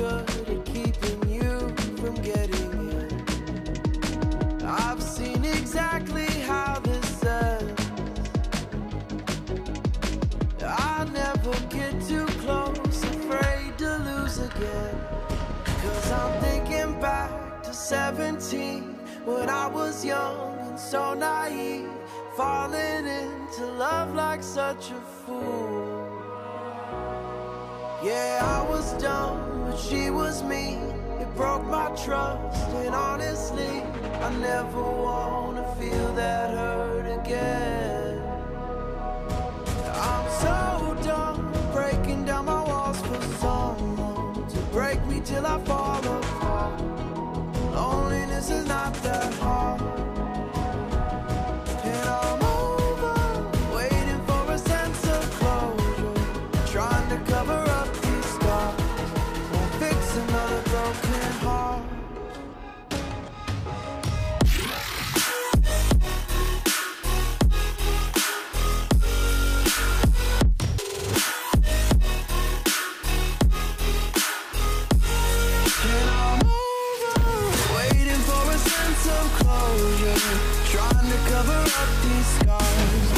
good keeping you from getting in. I've seen exactly how this ends. I never get too close, afraid to lose again. Cause I'm thinking back to 17 when I was young and so naive, falling into love like such a fool. Yeah, I was dumb she was me. It broke my trust And honestly I never wanna feel that hurt again. I'm so done Breaking down my walls for someone To break me till I fall apart. Loneliness is not the Trying to cover up these scars.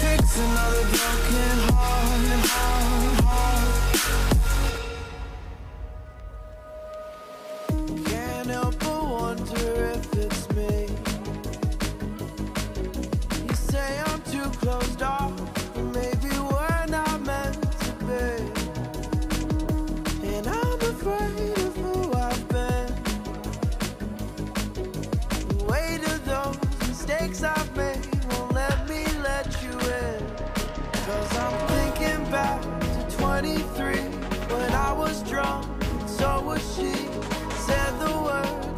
Fix another broken heart. was drunk, so was she. Said the word.